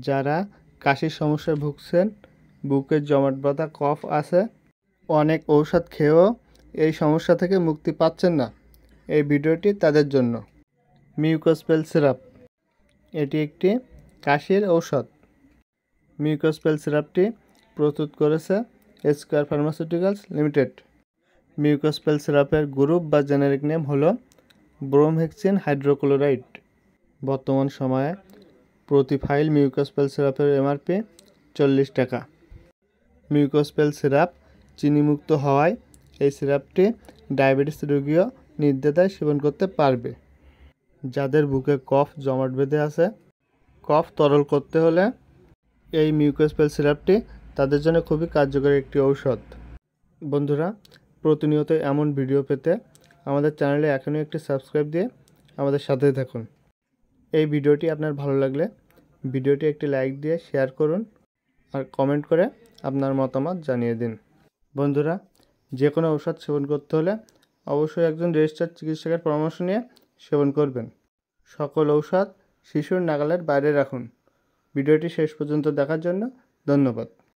যারা কাশির সমস্যায় ভুগছেন, বুকের জমাট বাঁধা কফ আছে, অনেক ঔষধ খেয়েও এই সমস্যা থেকে মুক্তি পাচ্ছেন না। এই ভিডিওটি তাদের জন্য। Mucospel syrup. এটি একটি কাশির ঔষধ। মিউকোস্পেল সিরাপটি প্রস্তুত করেছে স্কোয়ার ফার্মাসিউটিক্যালস লিমিটেড। মিউকোস্পেল সিরাপের গ্রুপ বা জেনারিক নেম হলো ব্রোমহেক্সিন হাইড্রোক্লোরাইড। বর্তমান সময়ে প্রতি ফাইল মিউকোস্পেল সিরাপের এমআরপি চল্লিশ টাকা। মিউকোস্পেল সিরাপ চিনিমুক্ত হওয়ায় এই সিরাপটি ডায়াবেটিস রোগীও নির্দ্বিধায় সেবন করতে পারবে। যাদের বুকে কফ, জমাট বেঁধে আছে, কফ তরল করতে হলে এই মিউকোস্পেল সিরাপটি তাদের জন্য খুবই কার্যকরী একটি ঔষধ। বন্ধুরা, প্রতিনিয়ত এমন ভিডিও পেতে আমাদের চ্যানেলে এখনই একটি সাবস্ক্রাইব দিয়ে আমাদের সাথে থাকুন। এই ভিডিওটি আপনার ভালো লাগলে ভিডিওটি একটি লাইক দিয়ে শেয়ার করুন আর কমেন্ট করে আপনার মতামত জানিয়ে দিন। বন্ধুরা যে কোনো ঔষধ সেবন করতে হলে অবশ্যই একজন রেজিস্টার চিকিৎসকের পরামর্শ নিয়ে সেবন করবেন। সকল ঔষধ শিশুর নাগালের বাইরে রাখুন। ভিডিওটি শেষ পর্যন্ত দেখার জন্য ধন্যবাদ।